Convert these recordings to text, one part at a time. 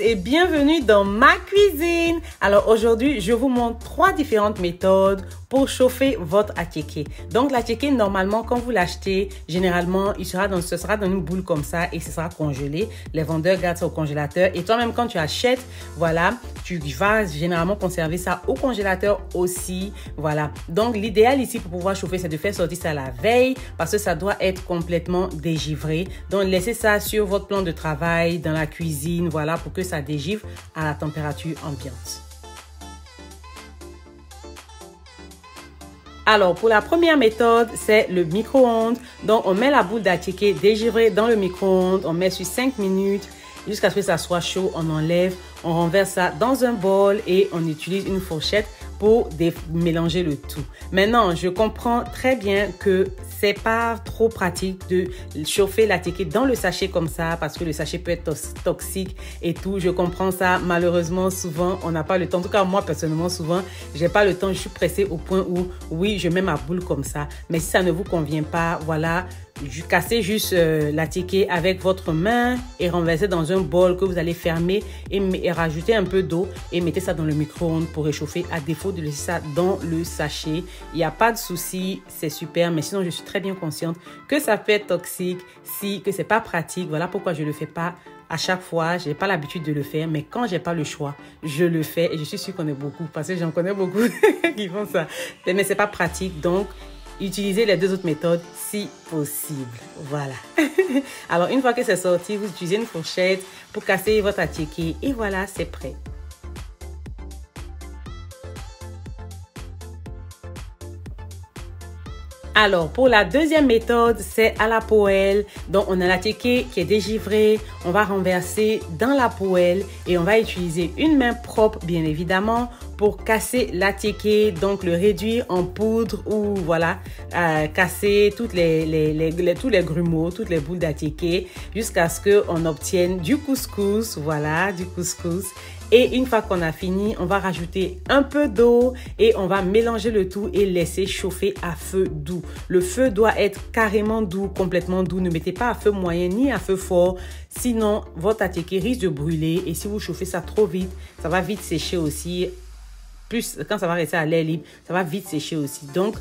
et bienvenue dans ma cuisine. Alors aujourd'hui, je vous montre trois différentes méthodes pour chauffer votre attiéké. Donc l'attiéké, normalement, quand vous l'achetez, généralement, il sera dans, ce sera dans une boule comme ça et ce sera congelé. Les vendeurs gardent ça au congélateur. Et toi-même, quand tu achètes, voilà, tu vas généralement conserver ça au congélateur aussi. Voilà. Donc l'idéal ici pour pouvoir chauffer, c'est de faire sortir ça la veille parce que ça doit être complètement dégivré. Donc laissez ça sur votre plan de travail, dans la cuisine, voilà, pour que ça dégivre à la température ambiante. Alors, pour la première méthode, c'est le micro-ondes. Donc, on met la boule d'attiqué dégivrée dans le micro-ondes. On met sur 5 minutes jusqu'à ce que ça soit chaud. On enlève, on renverse ça dans un bol et on utilise une fourchette pour mélanger le tout. Maintenant, je comprends très bien que c'est pas trop pratique de chauffer la ticket dans le sachet comme ça parce que le sachet peut être toxique et tout. Je comprends ça. Malheureusement, souvent, on n'a pas le temps. En tout cas, moi, personnellement, souvent, j'ai pas le temps. Je suis pressée au point où, oui, je mets ma boule comme ça. Mais si ça ne vous convient pas, voilà, cassez juste euh, la ticket avec votre main et renversez dans un bol que vous allez fermer et, et rajouter un peu d'eau et mettez ça dans le micro-ondes pour réchauffer à défaut de laisser ça dans le sachet. Il n'y a pas de souci, c'est super, mais sinon je suis très bien consciente que ça peut être toxique, si que c'est pas pratique. Voilà pourquoi je le fais pas à chaque fois. J'ai pas l'habitude de le faire, mais quand j'ai pas le choix, je le fais et je suis sûre qu'on est beaucoup parce que j'en connais beaucoup qui font ça. Mais c'est pas pratique, donc utilisez les deux autres méthodes si possible. Voilà. Alors, une fois que c'est sorti, vous utilisez une fourchette pour casser votre attiqué et voilà, c'est prêt. Alors, pour la deuxième méthode, c'est à la poêle. Donc, on a la qui est dégivrée. On va renverser dans la poêle et on va utiliser une main propre, bien évidemment, pour casser la donc le réduire en poudre ou voilà, euh, casser toutes les, les, tous les grumeaux, toutes les boules d'attiqué jusqu'à ce qu'on obtienne du couscous, voilà, du couscous. Et une fois qu'on a fini, on va rajouter un peu d'eau et on va mélanger le tout et laisser chauffer à feu doux. Le feu doit être carrément doux, complètement doux. Ne mettez pas à feu moyen ni à feu fort. Sinon, votre attiqué risque de brûler. Et si vous chauffez ça trop vite, ça va vite sécher aussi. Plus, quand ça va rester à l'air libre, ça va vite sécher aussi. Donc,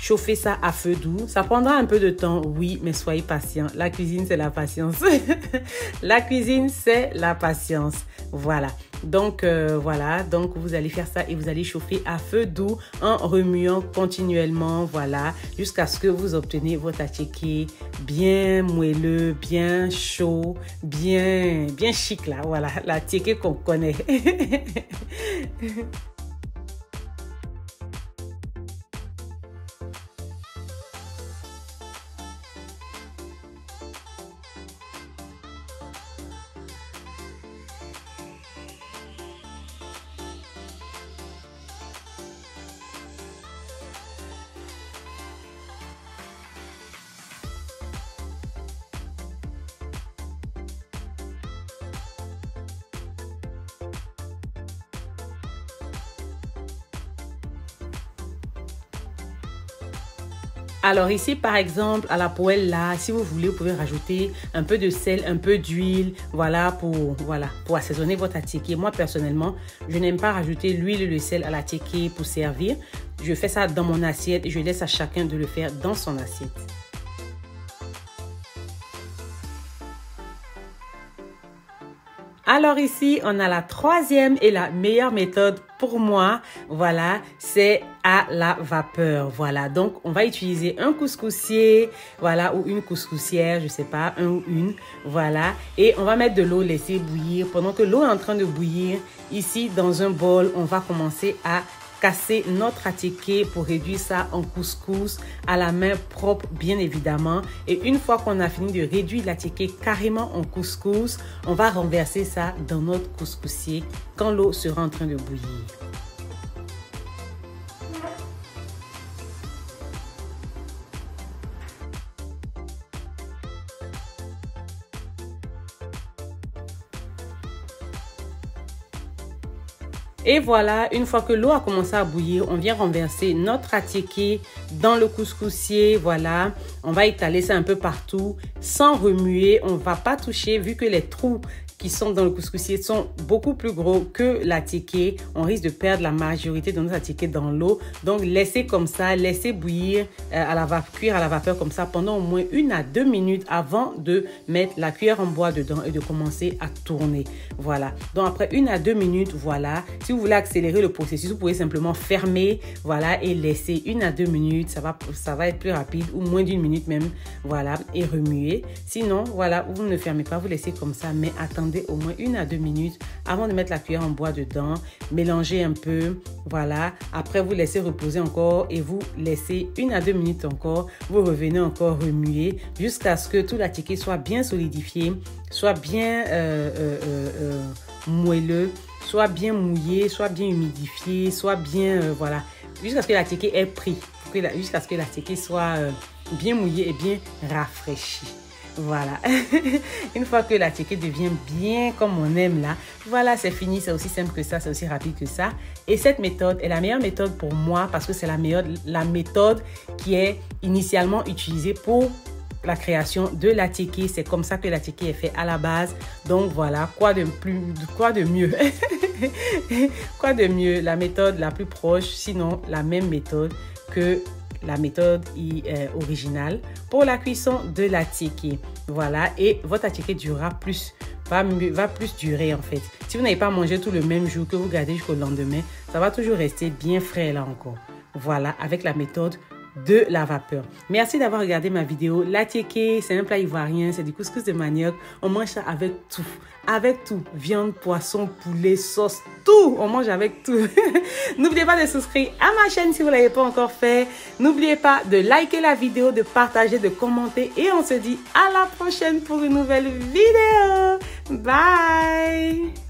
chauffez ça à feu doux. Ça prendra un peu de temps, oui, mais soyez patient. La cuisine, c'est la patience. la cuisine, c'est la patience. Voilà. Donc euh, voilà, donc vous allez faire ça et vous allez chauffer à feu doux en remuant continuellement, voilà, jusqu'à ce que vous obtenez votre attiqué bien moelleux, bien chaud, bien bien chic là, voilà, l'attiqué qu'on connaît. Alors ici, par exemple, à la poêle là, si vous voulez, vous pouvez rajouter un peu de sel, un peu d'huile, voilà, pour, voilà, pour assaisonner votre attiqué. Moi, personnellement, je n'aime pas rajouter l'huile et le sel à l'attiqué pour servir. Je fais ça dans mon assiette et je laisse à chacun de le faire dans son assiette. Alors ici, on a la troisième et la meilleure méthode pour moi, voilà, c'est à la vapeur. Voilà, donc on va utiliser un couscoussier, voilà, ou une couscoussière, je sais pas, un ou une, voilà, et on va mettre de l'eau, laisser bouillir. Pendant que l'eau est en train de bouillir, ici dans un bol, on va commencer à casser notre attiqué pour réduire ça en couscous à la main propre bien évidemment. Et une fois qu'on a fini de réduire l'attiqué carrément en couscous on va renverser ça dans notre couscoussier quand l'eau sera en train de bouillir Et voilà, une fois que l'eau a commencé à bouillir, on vient renverser notre attiqué dans le couscoussier. Voilà, on va étaler ça un peu partout sans remuer. On va pas toucher vu que les trous qui sont dans le couscoussier sont beaucoup plus gros que la ticket. On risque de perdre la majorité de notre ticket dans l'eau. Donc, laissez comme ça, laissez bouillir, euh, à la cuire à la vapeur comme ça pendant au moins une à deux minutes avant de mettre la cuillère en bois dedans et de commencer à tourner. Voilà. Donc, après une à deux minutes, voilà. Si vous voulez accélérer le processus, vous pouvez simplement fermer, voilà, et laisser une à deux minutes. Ça va, ça va être plus rapide ou moins d'une minute même, voilà, et remuer. Sinon, voilà, vous ne fermez pas, vous laissez comme ça, mais attendez au moins une à deux minutes avant de mettre la cuillère en bois dedans. Mélangez un peu, voilà. Après, vous laissez reposer encore et vous laissez une à deux minutes encore. Vous revenez encore remuer jusqu'à ce que tout la ticket soit bien solidifié, soit bien euh, euh, euh, moelleux, soit bien mouillé, soit bien humidifié, soit bien, voilà, jusqu'à ce que la ticket ait pris, jusqu'à ce que la ticket soit bien mouillée et bien rafraîchie. Voilà. Une fois que la ticket devient bien comme on aime là, voilà, c'est fini. C'est aussi simple que ça, c'est aussi rapide que ça. Et cette méthode est la meilleure méthode pour moi parce que c'est la meilleure, méthode qui est initialement utilisée pour la création de la ticket. C'est comme ça que la ticket est fait à la base. Donc voilà, quoi de mieux? Quoi de mieux? La méthode la plus proche, sinon la même méthode que la méthode originale pour la cuisson de la ticket. Voilà, et votre ticket durera plus, va, va plus durer en fait. Si vous n'avez pas mangé tout le même jour que vous gardez jusqu'au lendemain, ça va toujours rester bien frais là encore. Voilà, avec la méthode de la vapeur. Merci d'avoir regardé ma vidéo. La tieke, c'est un plat ivoirien, c'est du couscous de manioc. On mange ça avec tout. Avec tout. Viande, poisson, poulet, sauce, tout. On mange avec tout. N'oubliez pas de souscrire à ma chaîne si vous ne l'avez pas encore fait. N'oubliez pas de liker la vidéo, de partager, de commenter. Et on se dit à la prochaine pour une nouvelle vidéo. Bye